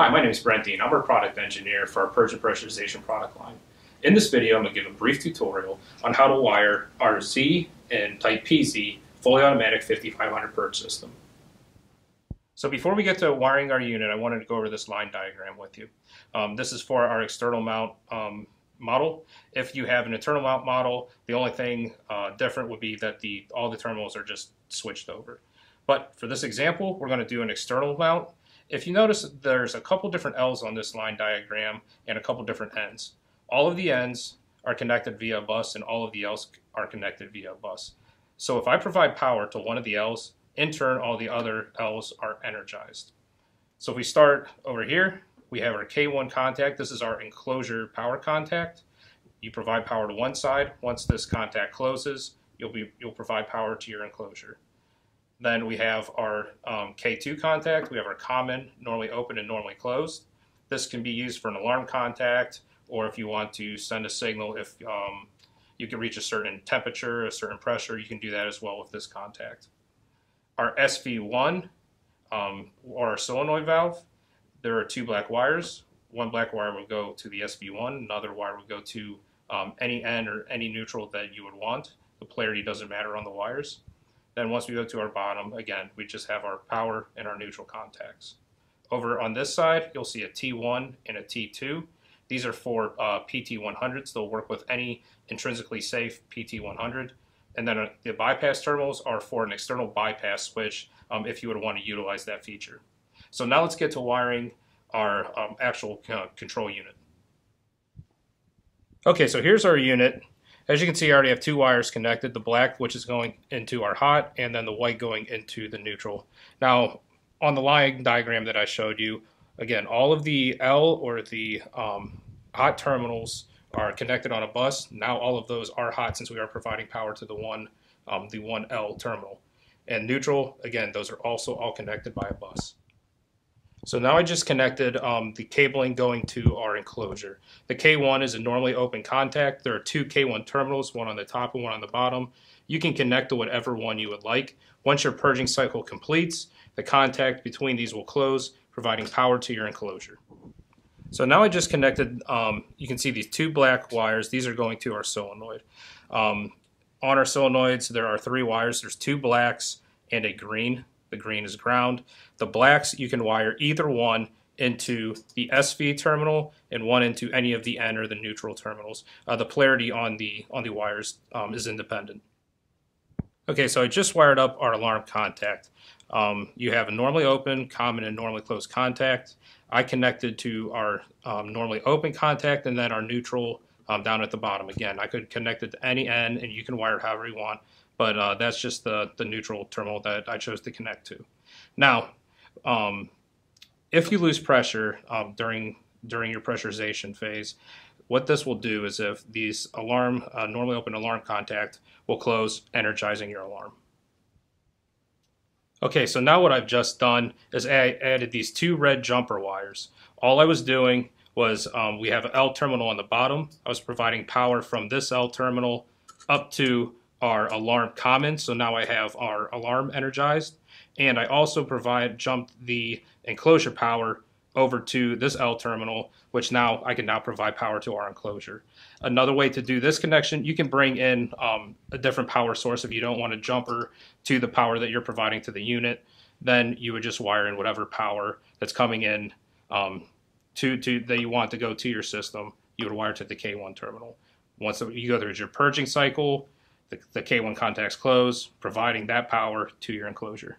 Hi, my name is Brent Dean. I'm a product engineer for our Purge and Pressurization product line. In this video, I'm going to give a brief tutorial on how to wire our Z and Type PZ fully automatic 5500 purge system. So before we get to wiring our unit, I wanted to go over this line diagram with you. Um, this is for our external mount um, model. If you have an internal mount model, the only thing uh, different would be that the all the terminals are just switched over. But for this example, we're going to do an external mount if you notice, there's a couple different L's on this line diagram and a couple different N's. All of the N's are connected via a bus and all of the L's are connected via a bus. So if I provide power to one of the L's, in turn all the other L's are energized. So if we start over here, we have our K1 contact. This is our enclosure power contact. You provide power to one side. Once this contact closes, you'll, be, you'll provide power to your enclosure. Then we have our um, K2 contact. We have our common, normally open and normally closed. This can be used for an alarm contact, or if you want to send a signal if um, you can reach a certain temperature, a certain pressure, you can do that as well with this contact. Our SV1, um, or our solenoid valve, there are two black wires. One black wire will go to the SV1, another wire will go to um, any N or any neutral that you would want. The polarity doesn't matter on the wires. Then once we go to our bottom, again, we just have our power and our neutral contacts. Over on this side, you'll see a T1 and a T2. These are for uh, PT100s. They'll work with any intrinsically safe PT100. And then uh, the bypass terminals are for an external bypass switch um, if you would want to utilize that feature. So now let's get to wiring our um, actual uh, control unit. Okay, so here's our unit. As you can see, I already have two wires connected, the black which is going into our hot and then the white going into the neutral. Now, on the line diagram that I showed you, again, all of the L or the um, hot terminals are connected on a bus. Now all of those are hot since we are providing power to the one, um, the one L terminal. And neutral, again, those are also all connected by a bus. So now I just connected um, the cabling going to our enclosure. The K1 is a normally open contact. There are two K1 terminals, one on the top and one on the bottom. You can connect to whatever one you would like. Once your purging cycle completes, the contact between these will close, providing power to your enclosure. So now I just connected, um, you can see these two black wires. These are going to our solenoid. Um, on our solenoids, there are three wires. There's two blacks and a green. The green is ground. The blacks, you can wire either one into the SV terminal and one into any of the N or the neutral terminals. Uh, the polarity on the on the wires um, is independent. Okay, so I just wired up our alarm contact. Um, you have a normally open, common, and normally closed contact. I connected to our um, normally open contact and then our neutral um, down at the bottom. Again, I could connect it to any N and you can wire it however you want but uh, that's just the, the neutral terminal that I chose to connect to. Now, um, if you lose pressure um, during during your pressurization phase, what this will do is if these alarm, uh, normally open alarm contact will close, energizing your alarm. Okay, so now what I've just done is I added these two red jumper wires. All I was doing was um, we have an L terminal on the bottom. I was providing power from this L terminal up to our alarm common. So now I have our alarm energized. And I also provide jumped the enclosure power over to this L terminal, which now I can now provide power to our enclosure. Another way to do this connection, you can bring in um, a different power source if you don't want a jumper to the power that you're providing to the unit. Then you would just wire in whatever power that's coming in um, to, to that you want to go to your system. You would wire to the K1 terminal. Once you go through your purging cycle, the, the K1 contacts close, providing that power to your enclosure.